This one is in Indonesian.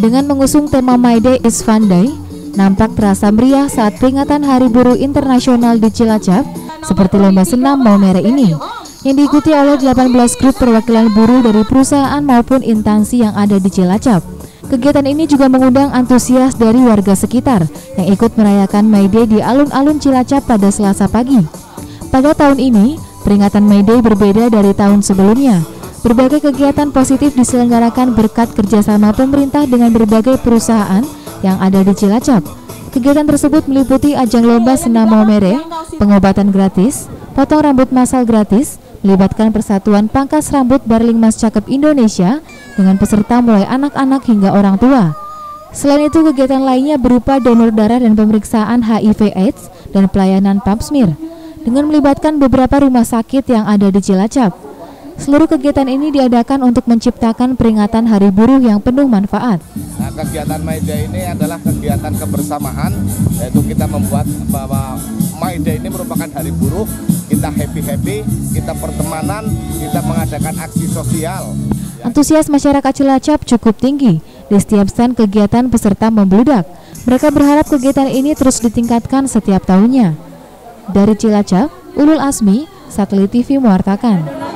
Dengan mengusung tema My Day is Fun Day, nampak terasa meriah saat peringatan Hari Buruh Internasional di Cilacap, seperti lomba senam mau ini, yang diikuti oleh 18 grup perwakilan buruh dari perusahaan maupun instansi yang ada di Cilacap. Kegiatan ini juga mengundang antusias dari warga sekitar yang ikut merayakan May Day di alun-alun Cilacap pada Selasa pagi. Pada tahun ini, peringatan May Day berbeda dari tahun sebelumnya. Berbagai kegiatan positif diselenggarakan berkat kerjasama pemerintah dengan berbagai perusahaan yang ada di Cilacap. Kegiatan tersebut meliputi ajang lomba senam mere, pengobatan gratis, potong rambut massal gratis, melibatkan Persatuan Pangkas Rambut Barling Mas Cakep Indonesia, dengan peserta mulai anak-anak hingga orang tua. Selain itu, kegiatan lainnya berupa donor darah dan pemeriksaan HIV/AIDS dan pelayanan pap smear dengan melibatkan beberapa rumah sakit yang ada di Cilacap. Seluruh kegiatan ini diadakan untuk menciptakan peringatan Hari Buruh yang penuh manfaat. Nah, kegiatan Maida ini adalah kegiatan kebersamaan, yaitu kita membuat bahwa Maida ini merupakan hari buruh, kita happy-happy, kita pertemanan, kita mengadakan aksi sosial. Antusias masyarakat Cilacap cukup tinggi. Di setiap stand kegiatan peserta membludak. Mereka berharap kegiatan ini terus ditingkatkan setiap tahunnya. Dari Cilacap, Ulul Asmi, Satelit TV mewartakan.